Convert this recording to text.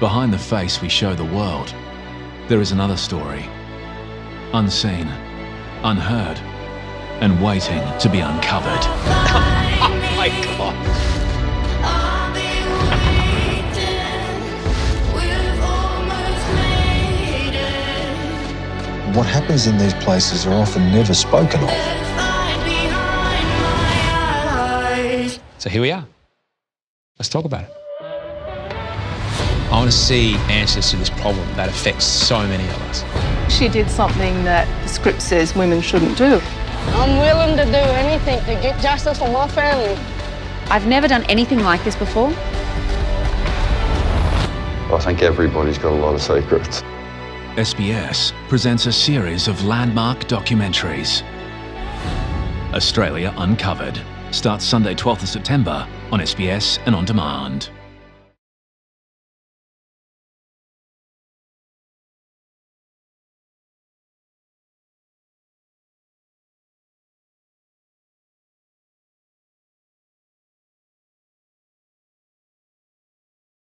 Behind the face we show the world, there is another story. Unseen, unheard, and waiting to be uncovered. oh my god. What happens in these places are often never spoken of. So here we are. Let's talk about it. I want to see answers to this problem that affects so many of us. She did something that the script says women shouldn't do. I'm willing to do anything to get justice for my family. I've never done anything like this before. I think everybody's got a lot of secrets. SBS presents a series of landmark documentaries. Australia Uncovered starts Sunday 12th of September on SBS and on demand.